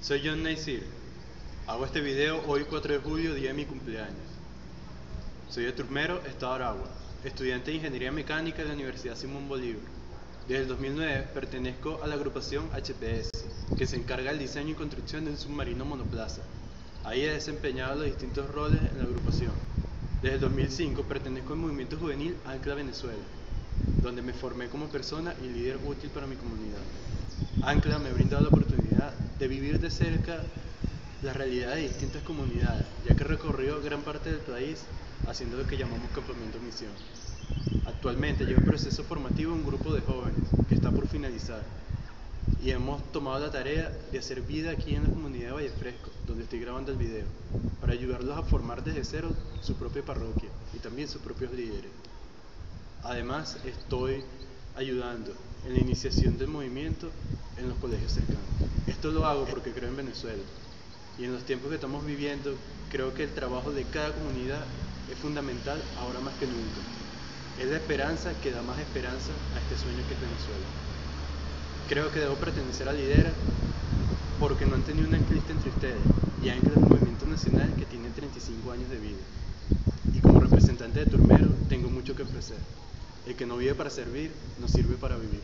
Soy John Naisir. Hago este video hoy 4 de julio, día de mi cumpleaños. Soy de Turmero, Estado de Aragua, estudiante de Ingeniería Mecánica de la Universidad Simón Bolívar. Desde el 2009 pertenezco a la agrupación HPS, que se encarga del diseño y construcción de un submarino monoplaza. Ahí he desempeñado los distintos roles en la agrupación. Desde el 2005 pertenezco al movimiento juvenil Ancla Venezuela, donde me formé como persona y líder útil para mi comunidad. Ancla me ha brindado la oportunidad de vivir de cerca la realidad de distintas comunidades, ya que he recorrido gran parte del país haciendo lo que llamamos campamento misión. Actualmente llevo un proceso formativo un grupo de jóvenes que está por finalizar y hemos tomado la tarea de hacer vida aquí en la comunidad de Valle Fresco, donde estoy grabando el video, para ayudarlos a formar desde cero su propia parroquia y también sus propios líderes. Además, estoy ayudando en la iniciación del movimiento en los colegios cercanos. Esto lo hago porque creo en Venezuela y en los tiempos que estamos viviendo creo que el trabajo de cada comunidad es fundamental ahora más que nunca. Es la esperanza que da más esperanza a este sueño que es Venezuela. Creo que debo pertenecer a Lidera porque no han tenido un anclista entre ustedes y Ancla un movimiento nacional que tiene 35 años de vida. Y como representante de Turmero tengo mucho que ofrecer. El que no vive para servir, no sirve para vivir.